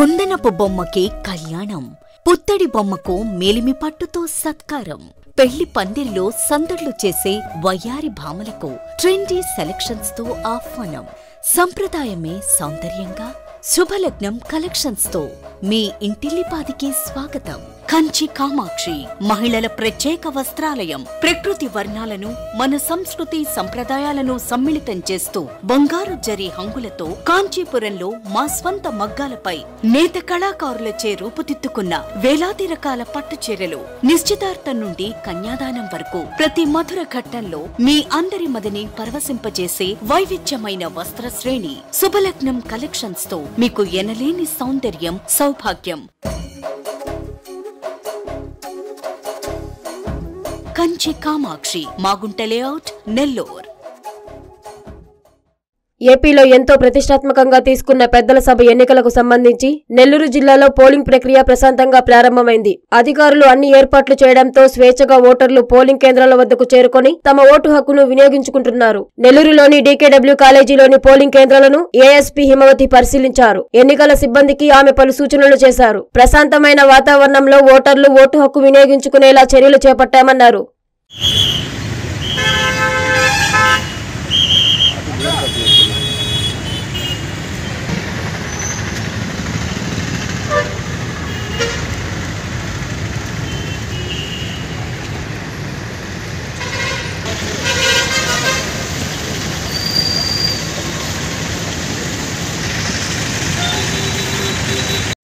కుందనపు బొమ్మకి కళ్యాణం. పుత్తడి బొమ్మకు మేలిమి పట్టుతో సత్కారం. పెళ్ళి పందిరిలో సందడ్లు చేసే వయ్యారి భామలకు ట్రెండీ సెలక్షన్స్తో ఆహ్వానం. సంప్రదాయమే సౌందర్యంగా శుభలగ్నం కలెక్షన్స్తో మీ ఇంటిల్లిపాదికి స్వాగతం. కంచి కామాక్షి మహిళల ప్రత్యేక వస్త్రాలయం ప్రకృతి వర్ణాలను మన సంస్కృతి సంప్రదాయాలను సమ్మిళితం చేస్తూ బంగారు జరి హంగులతో కాంచీపురంలో మా స్వంత మగ్గాలపై నేత కళాకారులచే రూపుదిద్దుకున్న వేలాది రకాల పట్టు చీరలు నిశ్చితార్థం నుండి కన్యాదానం వరకు ప్రతి మధుర ఘట్టంలో మీ అందరి మదిని పరవశింపజేసే వైవిధ్యమైన వస్త్ర శ్రేణి శుభలగ్నం కలెక్షన్స్తో మీకు ఎనలేని సౌందర్యం సౌభాగ్యం. కంచి కామాక్షి మాగుంట లేఅవుట్ నెల్లూరు. ఏపీలో ఎంతో ప్రతిష్టాత్మకంగా తీసుకున్న పెద్దల సభ ఎన్నికలకు సంబంధించి నెల్లూరు జిల్లాలో పోలింగ్ ప్రక్రియ ప్రశాంతంగా ప్రారంభమైంది. అధికారులు అన్ని ఏర్పాట్లు చేయడంతో స్వేచ్ఛగా ఓటర్లు పోలింగ్ కేంద్రాల వద్దకు చేరుకొని తమ ఓటు హక్కును వినియోగించుకుంటున్నారు. నెల్లూరులోని డీకేడబ్ల్యూ కాలేజీలోని పోలింగ్ కేంద్రాలను ఏఎస్పీ హిమవతి పరిశీలించారు. ఎన్నికల సిబ్బందికి ఆమె పలు సూచనలు చేశారు. ప్రశాంతమైన వాతావరణంలో ఓటర్లు ఓటు హక్కు వినియోగించుకునేలా చర్యలు చేపట్టామన్నారు.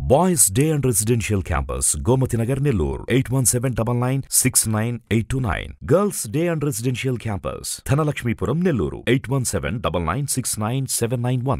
Boys Day and Residential Campus, Gomati Nagar, Nellore, 8179996989. Girls Day and Residential Campus, Thanalakshmipuram, Nellore, 8179969791.